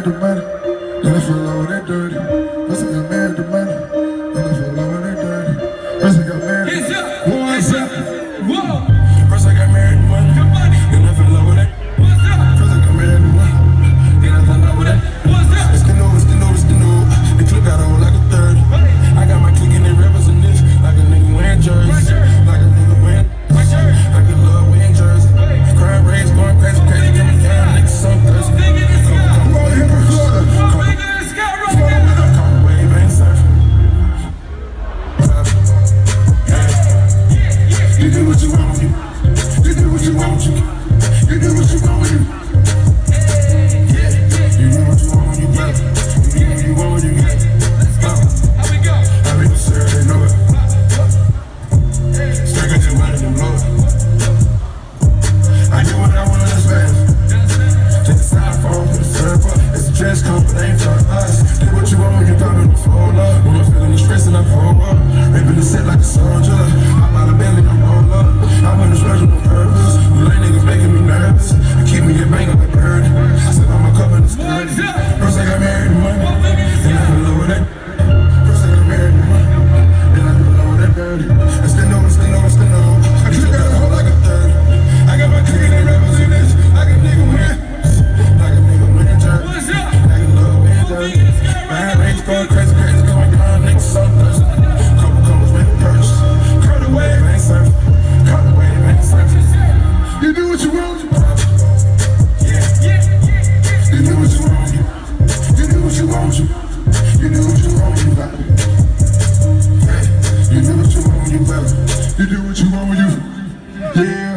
man the money. And if I load that dirty, pussy, I man the money. You do what you want. You do what you want, you. Yeah.